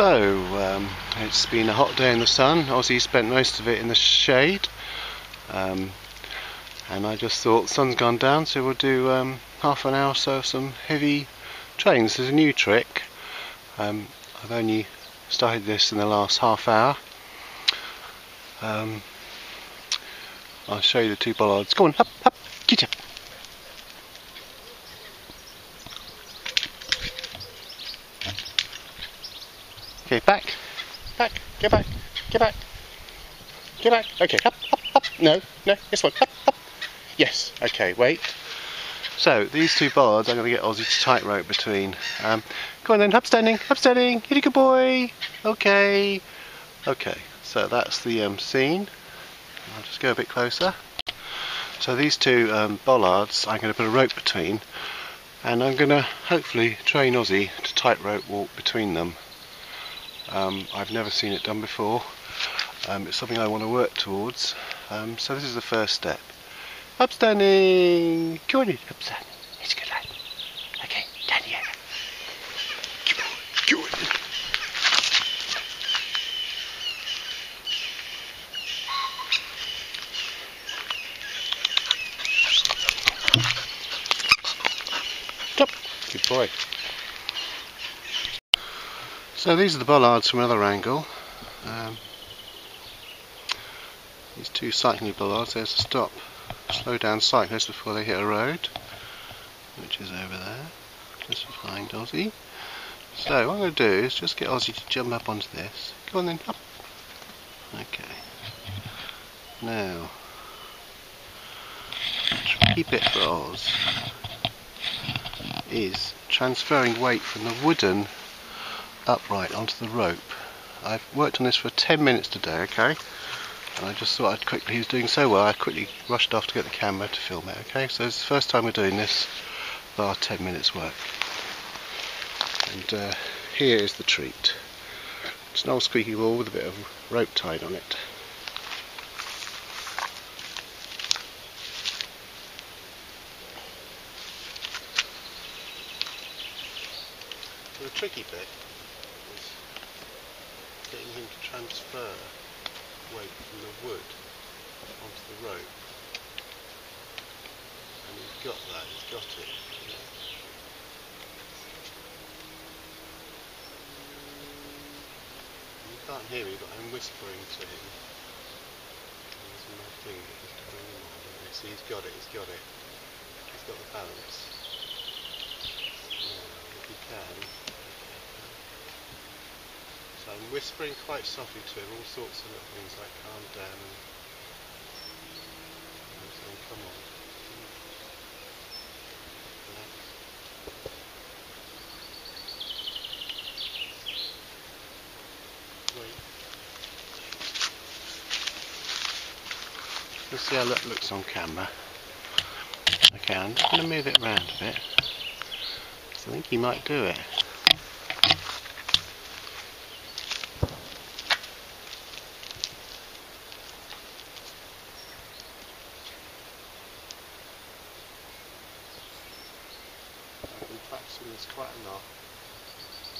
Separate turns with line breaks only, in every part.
So, um, it's been a hot day in the sun. Ozzy spent most of it in the shade. Um, and I just thought the sun's gone down, so we'll do um, half an hour or so of some heavy trains. There's a new trick. Um, I've only started this in the last half hour. Um, I'll show you the two bollards. Go on, up, up, get up. Okay, back, back, get back, get back, get back. Okay, up, up, up. No, no, this one, up, up. Yes, okay, wait. So, these two bollards I'm going to get Ozzy to tightrope between. Um, go on then, upstanding, upstanding, you're a good boy. Okay, okay, so that's the um, scene. I'll just go a bit closer. So these two um, bollards I'm going to put a rope between and I'm going to hopefully train Ozzy to tightrope walk between them. Um, I've never seen it done before. Um, it's something I want to work towards. Um, so this is the first step. Upstanding! Go on in, upstanding. It's a good lad. Okay, down here. Come on, go on. Stop. Good boy. So these are the bollards from another angle. Um, these two cycling bollards, there's a stop, slow down cyclists before they hit a road, which is over there, just behind Ozzy. So what I'm going to do is just get Ozzy to jump up onto this. Go on then, up. Okay. Now, keep it for Oz is transferring weight from the wooden upright onto the rope. I've worked on this for 10 minutes today, okay? And I just thought I'd quickly, he was doing so well, I quickly rushed off to get the camera to film it, okay? So it's the first time we're doing this our 10 minutes work. And uh, here is the treat. It's an old squeaky wall with a bit of rope tied on it. The tricky bit is getting him to transfer weight from the wood onto the rope. And he's got that, he's got it. You can't hear me, but I'm whispering to him. There's my finger just to bring him on. See, he's got it, he's got it. He's got the balance. Now, if he can, whispering quite softly to him all sorts of little things like calm down and saying come on. Let's see how that looks on camera. Okay, I'm just going to move it around a bit. I think he might do it. Been practicing this quite a lot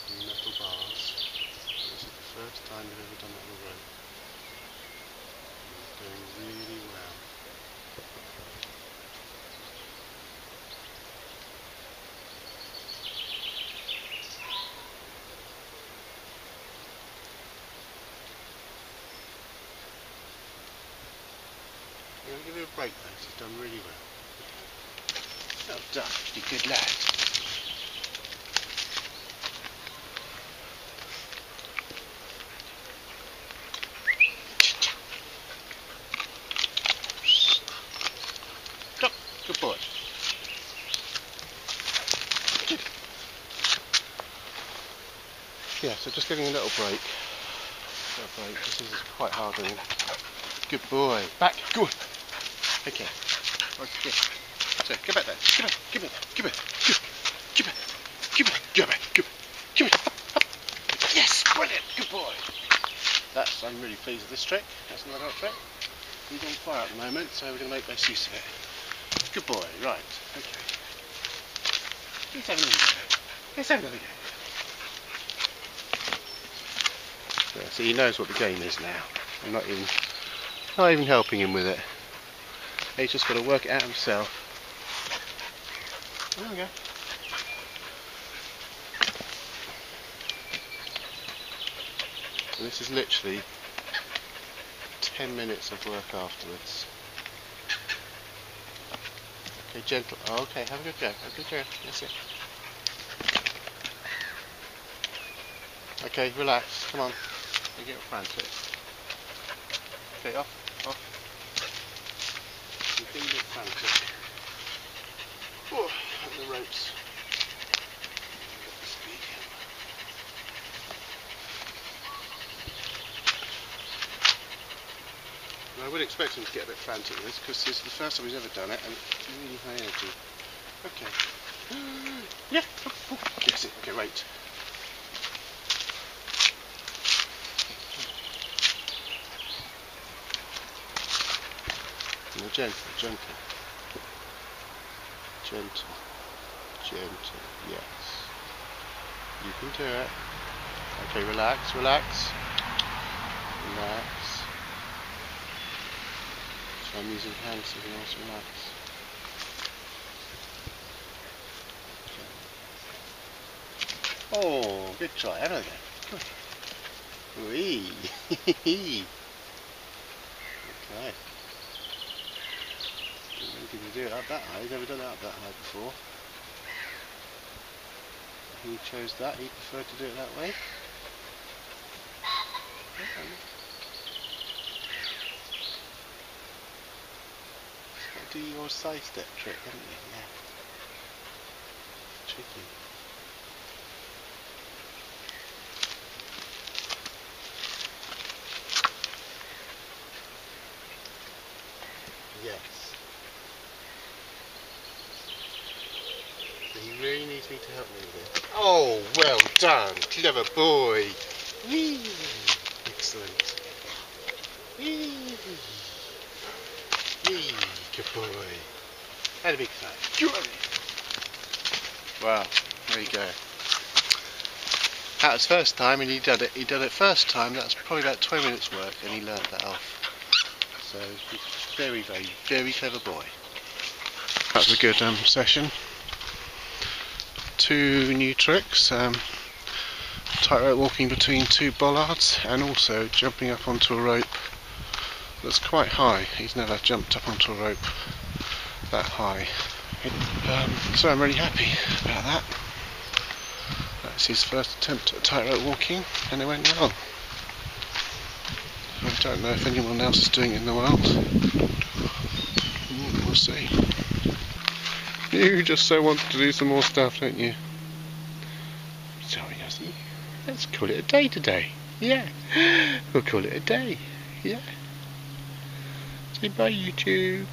in metal bars. This is the first time I've ever done it on a. And it's doing really well. I'm going to give you a break though, 'cause he's done really well. Well done, you good lad. Stop, good boy. Yeah, so just giving a little break. Little break. This is quite hard him. Good boy. Back. Good. Okay. Okay. So, get back there. Get back. Get back. Get back. Get back. Get back. Get back. Get back. Up, up. Yes, brilliant. Good boy. That's. I'm really pleased with this trick. That's another trick. He's on fire at the moment, so we're going to make best use of it. Good boy. Right. Okay. Let's have another go. Let's have another. So, so he knows what the game is now. I'm not even, not even helping him with it. He's just got to work it out himself. There we go. This is literally 10 minutes of work afterwards. Okay, gentle. Okay, have a good go. Have a good go. That's it. Okay, relax. Come on. You get frantic. Okay, off. Off. You feel a bit frantic. Oh, the ropes. I would expect him to get a bit frantic with this because this is the first time he's ever done it and really high energy. Okay. yeah. Oh, oh. Yes, it. Okay, wait. No, gentle, gentle. Gentle. Gentle, yes. You can do it. Okay, relax, relax. Relax. So I'm using you can also relax. Oh, good try. Have a go. Wee. okay. Didn't think he could do it up that high. He's never done it up that high before. He chose that. He preferred to do it that way. Do your side step trick, haven't you? Yeah. Tricky. Yes. He really needs me to help me with this. Oh, well done, clever boy. Whee! Excellent. Whee! Whee! Good boy. And a big fat. Wow, there you go. That was first time and he did it. He did it first time, that's probably about 20 minutes work and he learnt that off. So he's very, very, very clever boy. That was a good um, session. Two new tricks. Um, tightrope walking between two bollards and also jumping up onto a rope that's quite high. He's never jumped up onto a rope that high. Um, so I'm really happy about that. That's his first attempt at tightrope walking and it went well. I don't know if anyone else is doing it in the world. We'll see. You just so want to do some more stuff, don't you? Sorry. Let's call it a day today. Yeah. We'll call it a day. Yeah. Say bye YouTube.